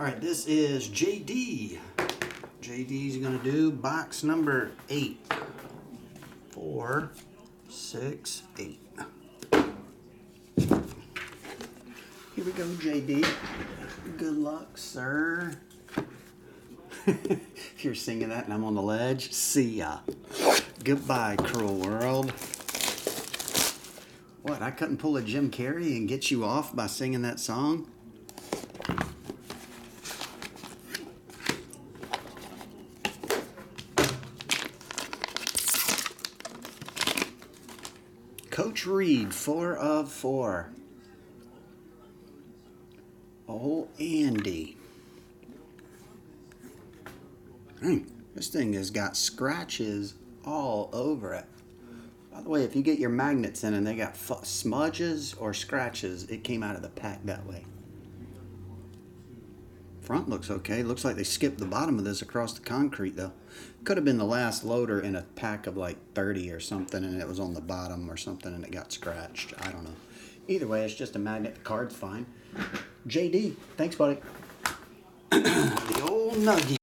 All right, this is JD. JD's gonna do box number eight. Four, six, eight. Here we go, JD. Good luck, sir. if you're singing that and I'm on the ledge, see ya. Goodbye, cruel world. What, I couldn't pull a Jim Carrey and get you off by singing that song? Coach Reid, four of four. Oh, Andy. This thing has got scratches all over it. By the way, if you get your magnets in and they got smudges or scratches, it came out of the pack that way. Front looks okay. Looks like they skipped the bottom of this across the concrete though. Could have been the last loader in a pack of like 30 or something and it was on the bottom or something and it got scratched. I don't know. Either way, it's just a magnet. The card's fine. JD, thanks, buddy. the old nugget.